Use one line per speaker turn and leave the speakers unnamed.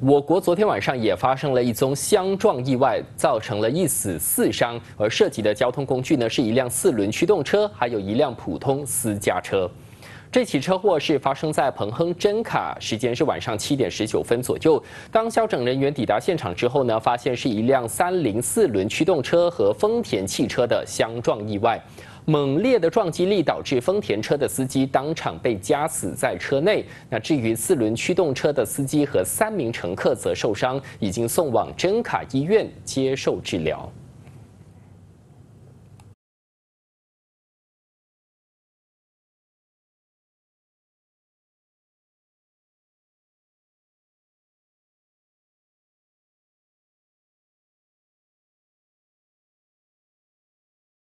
我国昨天晚上也发生了一宗相撞意外，造成了一死四伤，而涉及的交通工具呢是一辆四轮驱动车，还有一辆普通私家车。这起车祸是发生在彭亨真卡，时间是晚上七点十九分左右。当消整人员抵达现场之后呢，发现是一辆三菱四轮驱动车和丰田汽车的相撞意外。猛烈的撞击力导致丰田车的司机当场被夹死在车内。那至于四轮驱动车的司机和三名乘客则受伤，已经送往真卡医院接受治疗。